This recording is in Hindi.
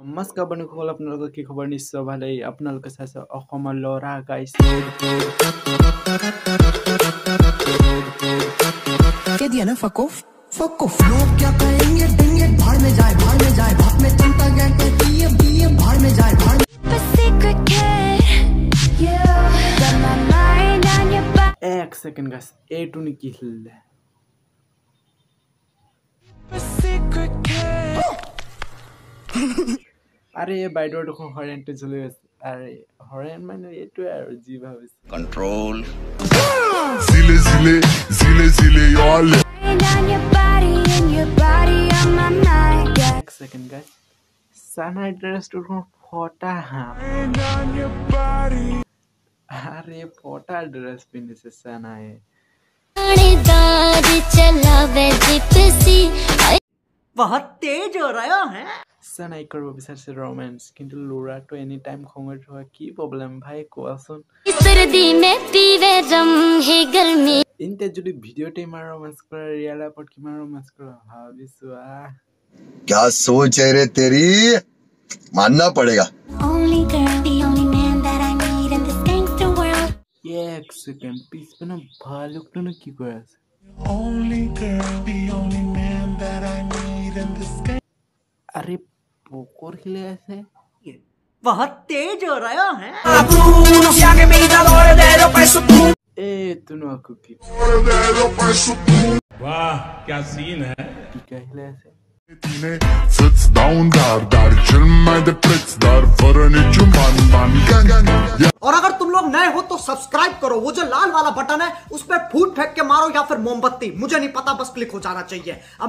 নমস্কাৰ বন্ধুসকল আপোনালোকৰ কি খবৰ নিশ্চয় ভালেই আপোনালোকে চাইছে অসমৰ ল'ৰা গাইছে कह दिया ना फकोफ फकोफ लोग क्या कहेंगे देंगे भाड़ में जाए भाड़ में जाए भाग में चलता गया कहती है बीए भाड़ में जाए भाड़ में a secret kid. You got my mind on your body. এক ছেকেণ্ড গাইছ এইটো নেকি খেলিলে আৰে এই বাইদেউৰ দেখোন হৰেণটো জ্বলি আছে আৰে হৰেণ মানে এইটোৱে আৰু যি ভাবিছে zile zile zile zile yo alle Mind on your body and your body on my mind. Yeah. এক ছেকেণ্ড গাইছ চানাই ড্ৰেছটো দেখোন ফটা হাঁহ আৰে ফটা ড্ৰেছ পিন্ধিছে চানায়ে थानेदार चलावे जिप्सी बहुत तेज हो रहा है চানাই কৰিব বিচাৰিছে ৰোমেন্স কিন্তু ল'ৰাটো এনি টাইম খঙত হোৱা কি প্ৰব্লেম ভাই কোৱাচোন सर्दी में पीवे रम है गर्मी ইনতে যদি ভিডিঅ'তে ইমান ৰোমেন্স কৰে ৰিয়েল লাইফত কিমান ৰোমেন্স কৰে ভাবিছো আহ क्या सोच है रे तेरी मानना पड़ेगा Only girl, the only man that I need in this gangster world. এক ছেকেণ্ড পিছপিনে ভালুকটোনো কি কৰি আছে আৰে पोकोर खिले ऐसे? बहुत तेज हो रहा है ए तुनो कुकी वाह क्या सीन है? क्या खिले ऐसे? Sits down chill the और अगर तुम लोग नए हो तो सब्सक्राइब करो। वो जो लाल वाला बटन है उस पर फूट फेंक के मारो या फिर मोमबत्ती। मुझे नहीं पता बस क्लिक हो जाना चाहिए। अब